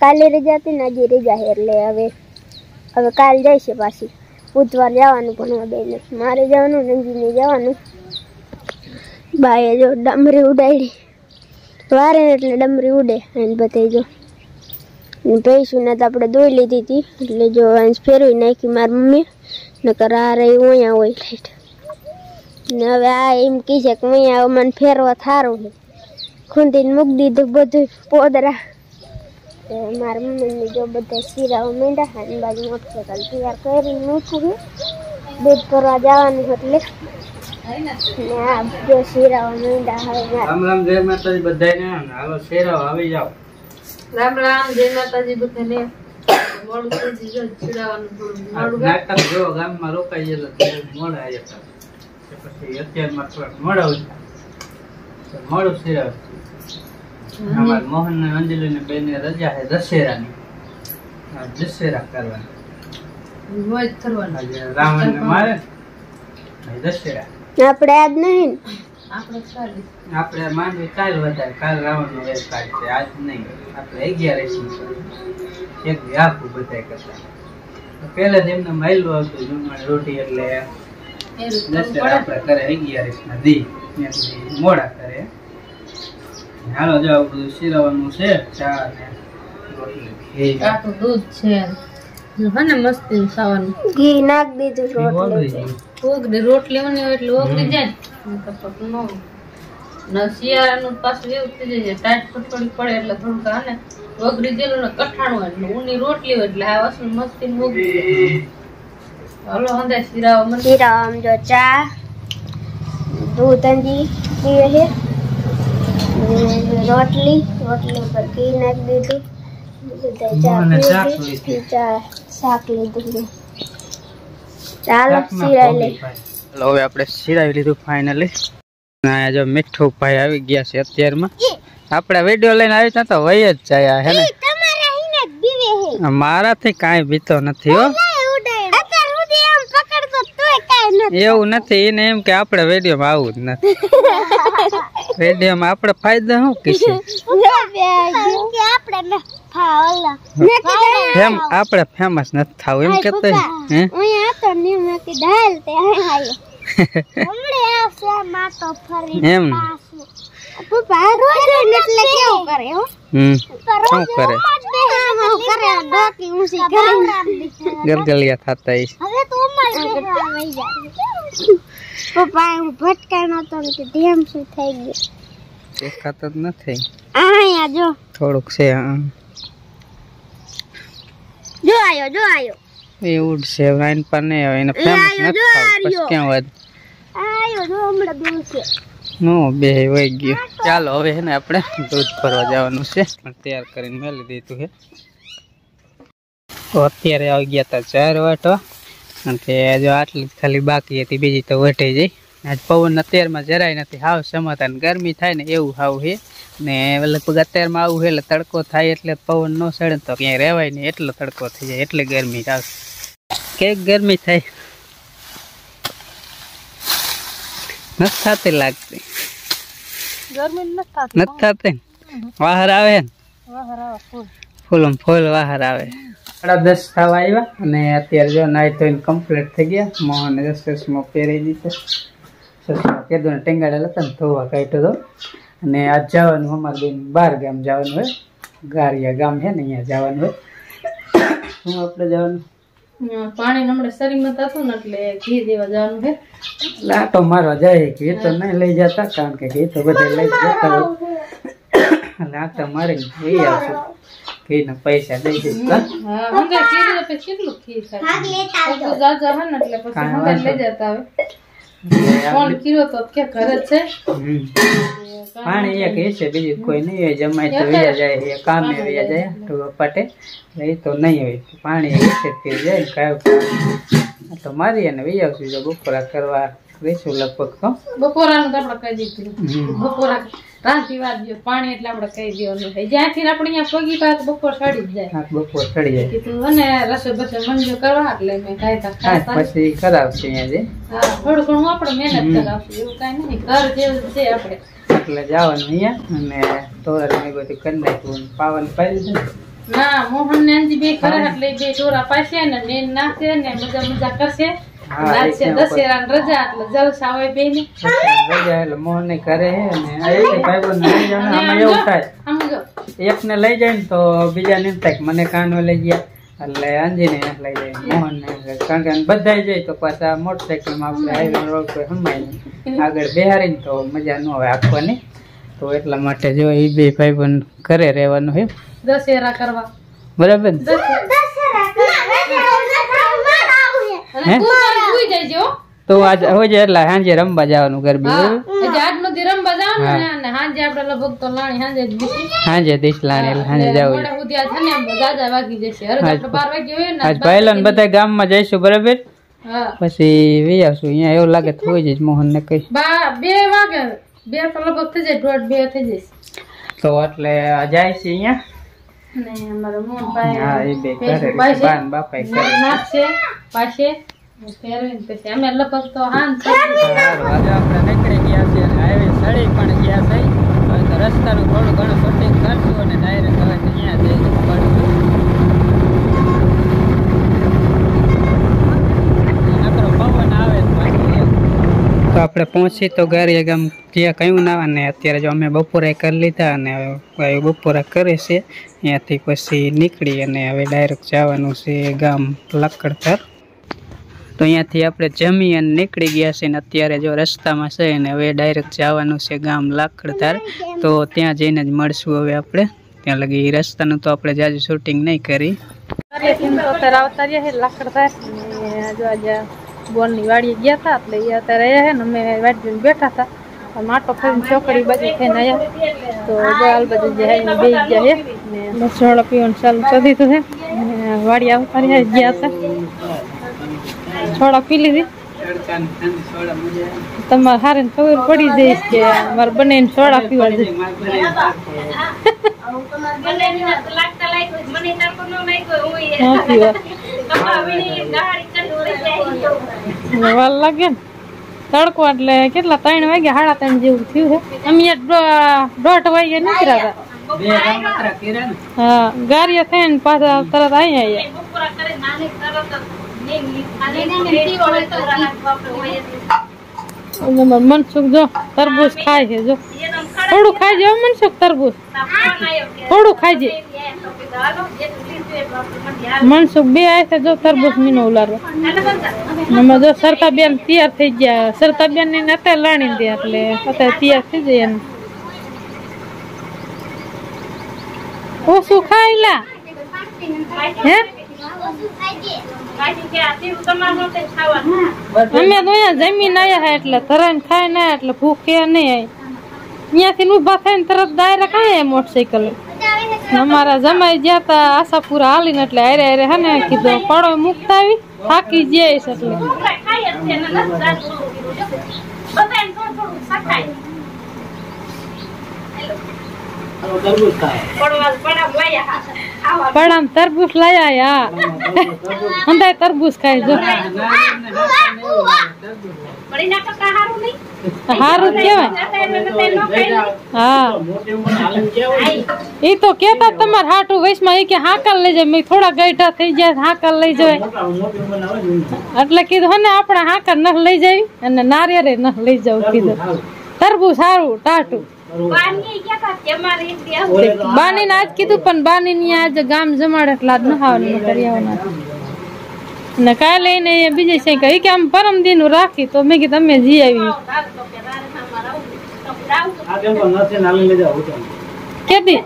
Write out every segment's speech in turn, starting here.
કાલે રજા હતી ને આજે રજા છે એટલે હવે હવે કાલ જાય છે પાછી. બુધવાર જવાનું ભણવા બેને. મારે જવાનું ને અંજીને જવાનું. બાએ જો ડમરી ઉડાડી. વારે એટલે ડમરી ઉડે અને બધે જો. પૈસુને તો આપણે દોઈ લીધી હતી. એટલે જો ફેરવી નાખી મારી મમ્મી. નકર આ રહી અહીંયા હોય લાઈટ. ને હવે આ એમ કહે છે કે અહીંયા મને ફેરવા થારું છે. ખૂંદીને મૂકી દીધું બધું પોદરા. તો મારા મમ્મીને જો બધા શીરાઓ માંડ્યા એની બાજુ મોટરસાઇકલ તૈયાર કરીને મૂકું છે દૂધ કરવા જવાનું એટલે. ને આ જો શીરાઓ માંડ્યા હવે રામ રામ જય માતાજી બધાને. હાલો શેરાઓ આવી જાઓ. રામ રામ જય માતાજી બધાને. મોડું જો ચીડાવાનું મોડું નાટક જો ગામમાં રોકાઈ ગયેલા મોડા આવ્યા હતા પછી અત્યારમાં થોડાક મોડા તો મોડું શેરાવ અમારા મોહન ને અંજલિ ને બેને રજા છે દશેરાની. આ દશેરા કરવાની. રાવણ ને મારે? દશેરા. આપણે આજ નહીં. આપણે ચાલી આપણે માંડવી કાલ વધારે કાલ રાવણ નો વેર કાઢશે આજ નહીં. આપણે અગિયાર એક દી આખું બધાય કરતા. પેલા એમને માયલું આવતું રોટી એટલે દશેરા આપણે કરે અગિયાર ના દી મોડા હાલો જો આવું બધું શીરવાનું છે ચા ને રોટલી. દૂધ છે. હને મસ્તી ખાવાનું. ઘી નાખ દીધું રોટલી ગયું. રોટલી બની હોય એટલે ઓગળી જાય ને. ન શિયાળાનું પાછું એવું થઈ જાય ટાઈટ પટોળી પડે એટલે થોડુંક આને ઓગળી ગયેલું ને કઠાણું એટલે ઊની રોટલી હોય એટલે આ વસ્તુ મસ્તી ઓગળી જાય. હંદા શીરાવા મને જો ચા દૂધ અંજી પીવે છે. ને રોટલી રોટલી ઉપર ઘી નાખી દીધું. શાક લીધું. ચાલો હવે આપણે સિરાવી લીધું ફાઇનલી જો મીઠું ભાઈ આવી ગયા છે અત્યારમાં. આપણે વીડિયો લઈને આવી ત્યાં તો વહી જ જાય હે ને? મારાથી કાંઈ બીતો નથી હો. એવું નથી એને એમ કે આપણે વિડીયોમાં આવું જ નથી. વિડીયોમાં આપણે ફાયદો શું કીશું કે આપણે ફેમ આપણે ફેમસ નથી થાવ એમ કેતો હે? એમ. પાછું. પપ્પા રોજ રોજ એટલે કેવું કરે હો? હમ. શું કરે? આમ કરે? ડોકી ઊંચી કરે ગલગલિયા થતા પપ્પા હું ભટકાણો તો ને કે ધેમ શું થઈ ગયું? દેખાતો જ નથી. અહીંયા જો. થોડુંક છે હા. જો આયો જો આયો. એ ઉડશે છે વાઈન પર ને આવે એને ફેમસ નથી પછી ક્યાં વાત આયો જો હમણાં બોલશે નો બે વહી ગયો. ચાલો હવે હે ને આપણે દૂધ ભરવા જવાનું છે. પણ તૈયાર કરીને મેલી દીધું છે. તો અત્યારે આવી ગયા હતા ચાર વાટવા તે જો આટલી જ ખાલી બાકી હતી બીજી તો વઢી જઈ આજ પવન અત્યારમાં જરાય નથી હાવ સમાતા ગરમી થાય ને એવું હાવ છે. ને લગભગ અત્યારમાં આવું છે એટલે તડકો થાય એટલે પવન ન સડે તો ક્યાંય રહેવાય નહીં એટલો તડકો થઈ જાય એટલે ગરમી આવે કે ગરમી થાય. નથી થતી લાગતી. ગરમી નથી થતી વાહર આવે ને? વાહર આવે ફૂલ. ફૂલ ફૂલ વાહર આવે. સાડા દસ થવા આવ્યા અને અત્યારે જો નાઈ ધોઈને કમ્પ્લીટ થઈ ગયા. મોહન ચશ્મો પહેરી દીધો. ચશ્મા કીધું ને ટેંગાડેલા હતા ને ધોવા કાઢ્યો હતો અને આજ જવાનું અમારે બેન બાર ગામ જવાનું હોય. ગારિયા ગામ છે ને અહીંયા જવાનું હોય. શું આપણે જવાનું? પાણી હમણાં શરીરમાં થતું ને એટલે ઘી દેવા જવાનું છે. એટલે આટો મારવા જાય ઘી તો નહીં લઈ જતા કારણ કે ઘી તો બધા લઈ જતા હોય. એટલે આટો મારીને જઈ આવશું. ઘીના પૈસા દઈ દઈશ હા? હા દે પછી કેટલું ઘી થાય. બધું જા જા ને એટલે પછી કાંઈ લઈ જતા આવે ફોન કર્યો તો કે ઘરે જ છે પાણી એક એ છે બીજું કોઈ નહીં હોય જમાય તો વ્યા જાય એ કામે વ્યા જાય તો પટે એ તો નહીં હોય પાણી એ છે તે જાય ને તો મારી અને વ્યા આવશું જો બપોરા કરવા રહીશું લગભગ તો બપોરાનું તો આપણે કહી દીધું બપોરા રાંધી વાળજો પાણી એટલે આપણે કહી દેવાનું છે. જ્યાંથી આપણે અહીંયા પગી પાસે બપોર સડી જ જાય. બપોર ચડી જાય. કીધું અને રસોઈ બસોઈ મંજૂર કરવા એટલે મેં કાંઈ ખાતા પછી. કરાવશે અહીંયા જે. હા થોડું ઘણું આપણે મહેનત કરાવશું એવું કાંઈ નહીં. ઘર જેવું છે આપણે. એટલે જવાનું અહીંયા અને તોરણ એ બધું કરી નાખ્યું પાવન પાડી દીધું ના? મોહન ને બે ખરા એટલે બે ચોરા પાસે ને મેન નાખશે ને મજા મજા કરશે. હા, ની ને. હે એક ભાઈબંધ લઈ જાય ને તો બીજાને એમ થાય મને કાનો લઈ ગયા. એટલે અંજીને લઈ જાય મોહન ને કારણ કે બધા જાય તો પાછા મોટરસાઇકલમાં આપણે હાઈવે રોડ પર હમાય આગળ બિહારી તો મજા ન આવે આપવાની તો એટલા માટે જો એ બે ભાઈબંધ ઘરે રહેવાનું છે દશેરા કરવા. બરાબર ને? અને હે? તું આજ હોય એટલે સાંજે રમવા જવાનું ગરબી આજનો દી રમવા જવાનું ને અને હાંજે આપણે લગભગ તો લાણી હાંજે જ બીજી સાંજે દિશલાણી એટલે સાંજે જવું મોડે સુધી છે ને દાદા વાગી જશે. હર આપણે 12 વાગે હોય ને આજ ભાઈલા ને બધા ગામમાં જઈશું બરાબર? હા. પછી વી આવશું અહીંયા એવું લાગે તો હોય જ મોહન ને કઈ. બા બે વાગે બે તો લગભગ થઈ જાય દોઢ બે થઈ જશે તો એટલે જાય છે અહીંયા? ને અમારા મોહનભાઈ હા એ બે કરે બાપાએ કરે નાખશે પાસે ફેરવીને પછી અમે લગભગ તો હાન આજે આપણે નીકળી ગયા છીએ અને હાઈવે સડી પણ ગયા છે. હવે તો રસ્તાનું થોડું ઘણું શૂટિંગ કરશું અને ડાયરેક્ટ હવે અહીંયા જઈને પડશું આપણે પહોંચી તો ગારીએ ગામ જ્યાં કયું ના અને અત્યારે જો અમે બપોરે કરી લીધા અને બપોરા કરે છે. ત્યાંથી પછી નીકળી અને હવે ડાયરેક્ટ જવાનું છે ગામ લાકડતર તો અહીંયાથી આપણે જમી અને નીકળી ગયા છે ને અત્યારે જો રસ્તામાં છે ને હવે ડાયરેક્ટ જવાનું છે ગામ લાકડધાર તો ત્યાં જઈને જ મળશું હવે આપણે. ત્યાં લગી રસ્તાનું તો આપણે જાજુ શૂટિંગ નહીં કરી. આવતા રહ્યા છે આજે બોલની વાડીએ ગયા હતા, એટલે એ અત્યારે રહ્યા છે ને અમે વાડી બેઠા હતા. આમ આટો ફરીને ચોકડી બાજુ થઈને આવ્યા તો ચાલુ કરી દીધું વાડી આવતા રહ્યા ગયા હતા. છોડા પી લીધી. તમારે હારે ખબર પડી જઈશ કે મારે બને સોડા પીવા હા વાર લાગે ને. તડકો એટલે કેટલા, ત્રણ વાગ્યા, સાડા ત્રણ જેવું થયું છે. અમે દોઢ વાગ્યા નીકળ્યા હતા. હા ગાડીએ થઈને પાછા તરત અહીંયા આવ્યા. મનસુખ જો તરબૂચ ખાય છે જો. થોડું ખાઈ જાય મનસુખ તરબૂચ. થોડું ખાઈ જાય મનસુખ બે આવે છે જો તરબૂચ મીનો ઉલારવા. જો સરતા બેન તૈયાર થઈ ગયા. સરતા બેન ને અત્યારે લાણી દે એટલે અત્યારે તૈયાર થઈ જાય એને. ઓછું ખાઈ લા. હે? અમે તો અહીંયા જમીન આવ્યા હા એટલે તરાઈને ખાઈ ના એટલે ભૂખે નહીં આય ત્યાંથી ઊભા થઈને તરત ડાયરેક્ટ આયા મોટરસાઇકલ અમારા જમાઈ ગયા તા આશાપુરા હાલીને એટલે હારે હારે હે ને કીધું પડો મૂકતા આવી થાકી જઈશ એટલે. પડામ તરબૂચ લાયા યા અંદાય તરબૂચ ખાય જો હારું કેવાય હા એ તો કેતા તમાર હાટું વયસમાં એ કે હાકલ લઈ જાય મેં થોડા ગઈઠા થઈ જાય હાકલ લઈ જાય એટલે કીધું હને આપણે હાકર ન લઈ જાય અને નારિયેળ ન લઈ જવું કીધું તરબૂચ સારું ટાટું બાની ને આજ કીધું પણ બાની ની આજ ગામ જમાડે એટલે આજ નહાવાનું કરી આવવાના. ને કાલે એને બીજે છે કે ઈ કે આમ પરમ દિન રાખી. તો મેં કીધું અમે જી આવી કેદી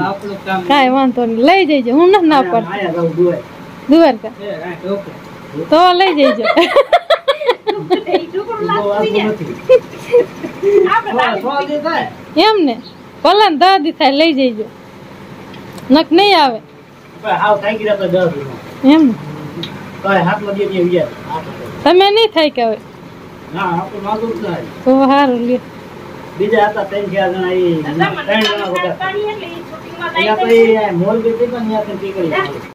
આપણું કાંઈ વાંધો નહીં લઈ જઈજો. હું ના ના પર દ્વારકા? તો લઈ જઈજો. એમ ને ભલે ને દાદી થાય. લઈ જઈજો. નક નહીં આવે. એમ. તમે નહીં થાય કે હવે. તો સારું લે બીજા હતા ત્રણ ચાર જણા ત્રણ જણા મોરબી